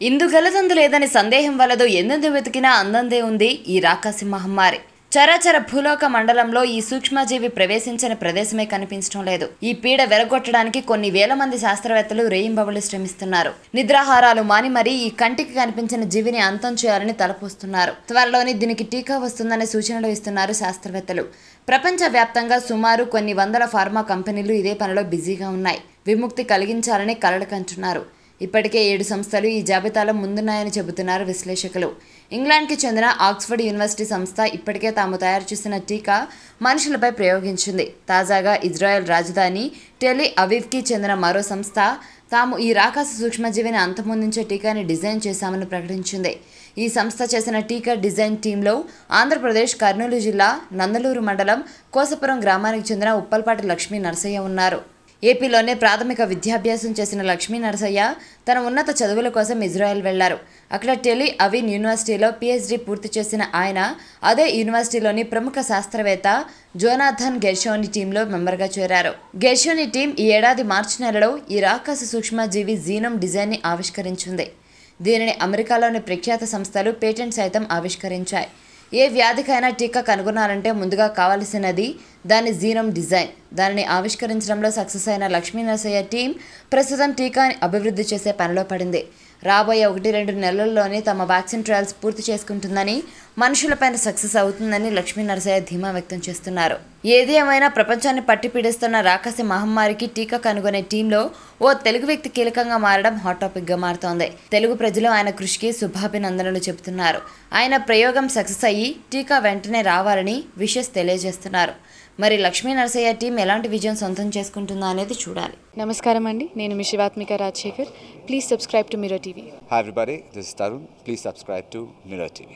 ఇందు గలదందు లేదని సందేహం వలదు ఎందెందు వెతికినా అందందే ఉంది ఈ రాకాసి మహమ్మారి. చరాచర భూలోక మండలంలో ఈ సూక్ష్మజీవి ప్రవేశించని ప్రదేశమే కనిపించడం లేదు. ఈ పీడ వెరగొట్టడానికి కొన్ని వేల మంది శాస్త్రవేత్తలు రేయింబవళ్ళు శ్రమిస్తున్నారు. నిద్రాహారాలు మాని మరీ ఈ కంటికి కనిపించిన జీవిని అంతం చేయాలని తలపోస్తున్నారు. త్వరలోనే దీనికి టీకా వస్తుందనే సూచనలు ఇస్తున్నారు శాస్త్రవేత్తలు. ప్రపంచవ్యాప్తంగా సుమారు కొన్ని వందల ఫార్మా కంపెనీలు ఇదే పనిలో బిజీగా ఉన్నాయి. విముక్తి కలిగించాలని కలలు కంటున్నారు. ఇప్పటికే ఏడు సంస్థలు ఈ జాబితాలో ముందున్నాయని చెబుతున్నారు విశ్లేషకులు. ఇంగ్లాండ్కి చెందిన ఆక్స్ఫర్డ్ యూనివర్సిటీ సంస్థ ఇప్పటికే తాము తయారు చేసిన టీకా మనుషులపై ప్రయోగించింది. తాజాగా ఇజ్రాయెల్ రాజధాని టెలి అవీవ్కి చెందిన మరో సంస్థ తాము ఈ రాకాస సూక్ష్మజీవిని అంతమొందించే టీకాని డిజైన్ చేశామని ప్రకటించింది. ఈ సంస్థ చేసిన టీకా డిజైన్ టీంలో ఆంధ్రప్రదేశ్ కర్నూలు జిల్లా నందలూరు మండలం కోసపురం గ్రామానికి చెందిన ఉప్పల్పాటి లక్ష్మీ నరసయ్య ఉన్నారు. ఏపీలోనే ప్రాథమిక విద్యాభ్యాసం చేసిన లక్ష్మీ నరసయ్య తన ఉన్నత చదువుల కోసం ఇజ్రాయెల్ వెళ్ళారు. అక్కడ టెలి అవిన్ యూనివర్సిటీలో పిహెచ్డి పూర్తి చేసిన ఆయన అదే యూనివర్సిటీలోని ప్రముఖ శాస్త్రవేత్త జోనాథన్ గెర్షోని టీంలో మెంబర్గా చేరారు. గెర్షోని టీం ఈ ఏడాది మార్చి నెలలో ఈ రాకాస సూక్ష్మజీవి జీనోమ్ డిజైన్ని ఆవిష్కరించింది. దీనిని అమెరికాలోని ప్రఖ్యాత సంస్థలు పేటెంట్ సైతం ఆవిష్కరించాయి. ఏ వ్యాధికైనా టీకా కనుగొనాలంటే ముందుగా కావలసినది దాని జీనోమ్ డిజైన్. దానిని ఆవిష్కరించడంలో సక్సెస్ అయిన లక్ష్మీ నరసయ్య టీం ప్రస్తుతం టీకాని అభివృద్ధి చేసే పనిలో పడింది. రాబోయే ఒకటి రెండు నెలల్లోనే తమ వ్యాక్సిన్ ట్రయల్స్ పూర్తి చేసుకుంటుందని మనుషులపైన సక్సెస్ అవుతుందని లక్ష్మీ నరసయ్య ధీమా వ్యక్తం చేస్తున్నారు. ఏది ఏమైనా ప్రపంచాన్ని పట్టి పీడిస్తున్న రాకాసి మహమ్మారికి టీకా కనుగొనే టీంలో ఓ తెలుగు వ్యక్తి కీలకంగా మారడం హాట్ టాపిక్గా మారుతోంది. తెలుగు ప్రజలు ఆయన కృషికి శుభాభినందనలు చెబుతున్నారు. ఆయన ప్రయోగం సక్సెస్ అయ్యి టీకా వెంటనే రావాలని విషెస్ తెలియజేస్తున్నారు. మరి లక్ష్మీ నరసయ్య టీం ఎలాంటి విజయం సొంతం చేసుకుంటుందా అనేది చూడాలి. నమస్కారం అండి. నేను మీ Shivathmika Rajasekhar. Please subscribe to Mirror TV. Everybody, this is Tarun. Please subscribe to Mirror TV.